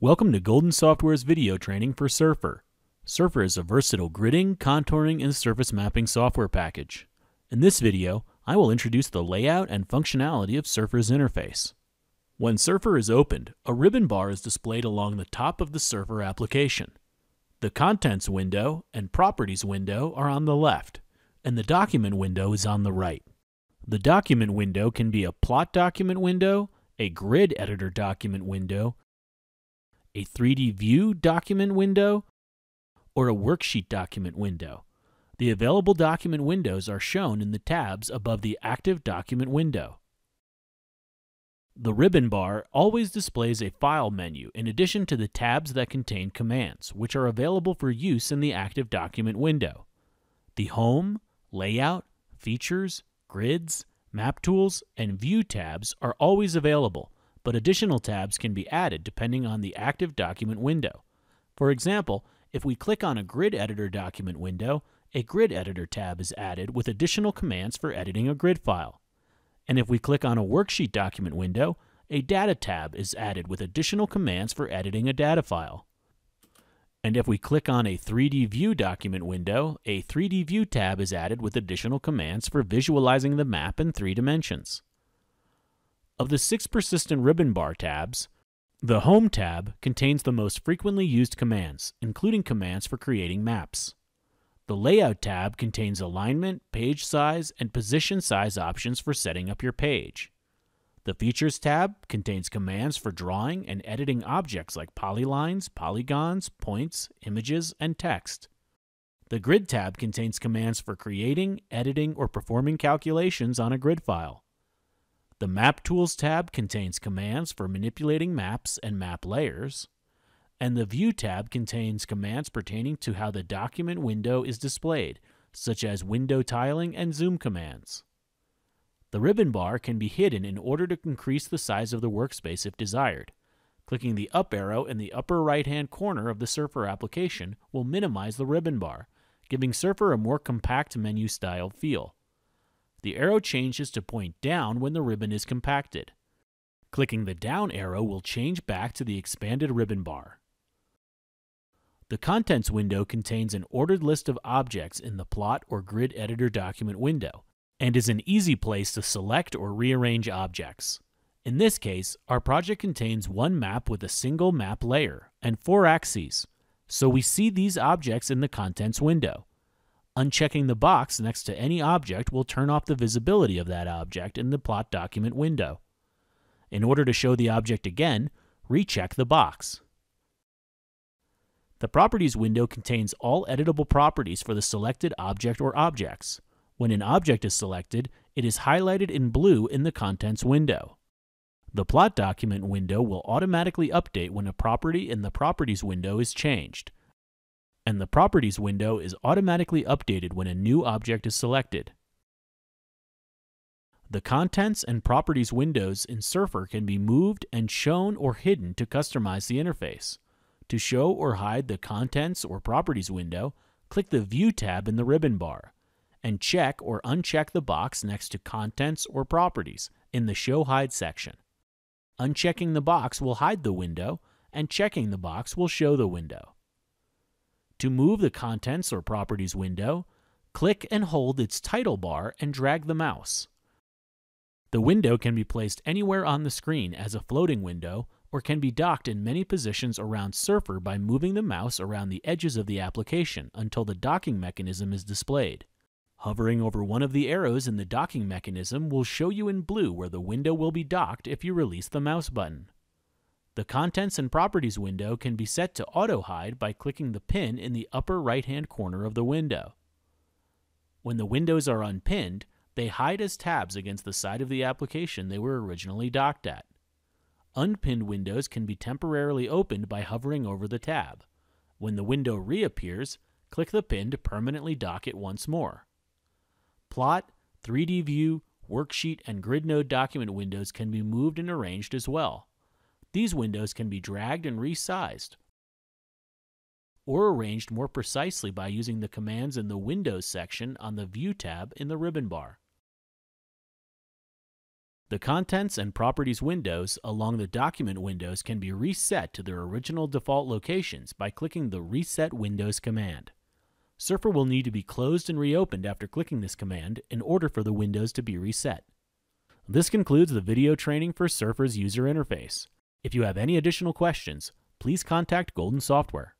Welcome to Golden Software's video training for Surfer. Surfer is a versatile gridding, contouring, and surface mapping software package. In this video, I will introduce the layout and functionality of Surfer's interface. When Surfer is opened, a ribbon bar is displayed along the top of the Surfer application. The Contents window and Properties window are on the left, and the Document window is on the right. The Document window can be a plot document window, a grid editor document window, a 3D view document window, or a worksheet document window. The available document windows are shown in the tabs above the active document window. The ribbon bar always displays a file menu in addition to the tabs that contain commands, which are available for use in the active document window. The Home, Layout, Features, Grids, Map Tools, and View tabs are always available, but additional tabs can be added depending on the active document window. For example, if we click on a Grid Editor document window, a Grid Editor tab is added with additional commands for editing a grid file. And if we click on a Worksheet document window, a Data tab is added with additional commands for editing a data file. And if we click on a 3D View document window, a 3D View tab is added with additional commands for visualizing the map in three dimensions. Of the six persistent ribbon bar tabs, the Home tab contains the most frequently used commands, including commands for creating maps. The Layout tab contains alignment, page size, and position size options for setting up your page. The Features tab contains commands for drawing and editing objects like polylines, polygons, points, images, and text. The Grid tab contains commands for creating, editing, or performing calculations on a grid file. The Map Tools tab contains commands for manipulating maps and map layers, and the View tab contains commands pertaining to how the document window is displayed, such as window tiling and zoom commands. The ribbon bar can be hidden in order to increase the size of the workspace if desired. Clicking the up arrow in the upper right-hand corner of the Surfer application will minimize the ribbon bar, giving Surfer a more compact menu-style feel. The arrow changes to point down when the ribbon is compacted. Clicking the down arrow will change back to the expanded ribbon bar. The Contents window contains an ordered list of objects in the Plot or Grid Editor document window, and is an easy place to select or rearrange objects. In this case, our project contains one map with a single map layer and four axes, so we see these objects in the Contents window. Unchecking the box next to any object will turn off the visibility of that object in the plot document window. In order to show the object again, recheck the box. The Properties window contains all editable properties for the selected object or objects. When an object is selected, it is highlighted in blue in the Contents window. The Plot document window will automatically update when a property in the Properties window is changed, and the Properties window is automatically updated when a new object is selected. The Contents and Properties windows in Surfer can be moved and shown or hidden to customize the interface. To show or hide the Contents or Properties window, click the View tab in the ribbon bar, and check or uncheck the box next to Contents or Properties in the Show Hide section. Unchecking the box will hide the window, and checking the box will show the window. To move the Contents or Properties window, click and hold its title bar and drag the mouse. The window can be placed anywhere on the screen as a floating window or can be docked in many positions around Surfer by moving the mouse around the edges of the application until the docking mechanism is displayed. Hovering over one of the arrows in the docking mechanism will show you in blue where the window will be docked if you release the mouse button. The Contents and Properties window can be set to auto-hide by clicking the pin in the upper right-hand corner of the window. When the windows are unpinned, they hide as tabs against the side of the application they were originally docked at. Unpinned windows can be temporarily opened by hovering over the tab. When the window reappears, click the pin to permanently dock it once more. Plot, 3D View, Worksheet, and Grid Node document windows can be moved and arranged as well. These windows can be dragged and resized or arranged more precisely by using the commands in the Windows section on the View tab in the ribbon bar. The contents and properties windows along the document windows can be reset to their original default locations by clicking the Reset Windows command. Surfer will need to be closed and reopened after clicking this command in order for the windows to be reset. This concludes the video training for Surfer's user interface. If you have any additional questions, please contact Golden Software.